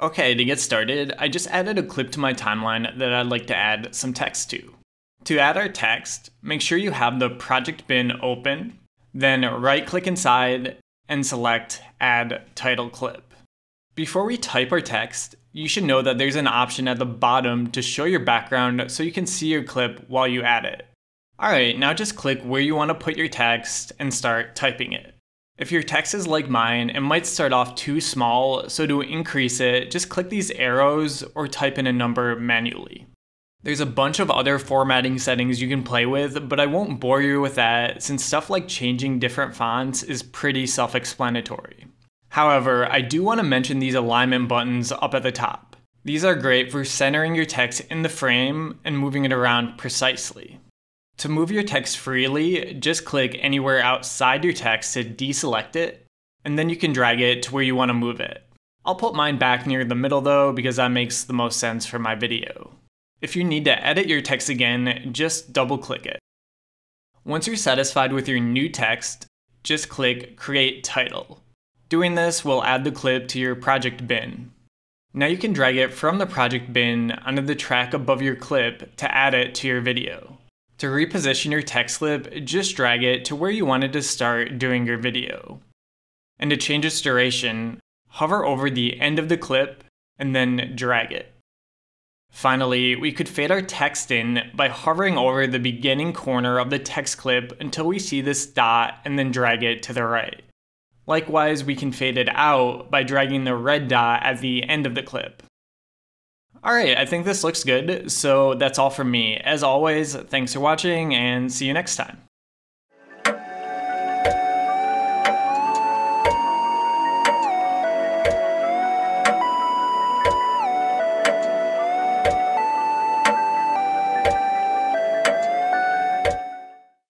Okay, to get started, I just added a clip to my timeline that I'd like to add some text to. To add our text, make sure you have the project bin open, then right click inside and select Add Title Clip. Before we type our text, you should know that there's an option at the bottom to show your background so you can see your clip while you add it. Alright, now just click where you want to put your text and start typing it. If your text is like mine, it might start off too small, so to increase it, just click these arrows or type in a number manually. There's a bunch of other formatting settings you can play with, but I won't bore you with that since stuff like changing different fonts is pretty self-explanatory. However, I do want to mention these alignment buttons up at the top. These are great for centering your text in the frame and moving it around precisely. To move your text freely, just click anywhere outside your text to deselect it, and then you can drag it to where you want to move it. I'll put mine back near the middle though because that makes the most sense for my video. If you need to edit your text again, just double click it. Once you're satisfied with your new text, just click Create Title. Doing this will add the clip to your project bin. Now you can drag it from the project bin under the track above your clip to add it to your video. To reposition your text clip, just drag it to where you wanted to start doing your video. And to change its duration, hover over the end of the clip and then drag it. Finally, we could fade our text in by hovering over the beginning corner of the text clip until we see this dot and then drag it to the right. Likewise, we can fade it out by dragging the red dot at the end of the clip. Alright, I think this looks good, so that's all from me. As always, thanks for watching and see you next time.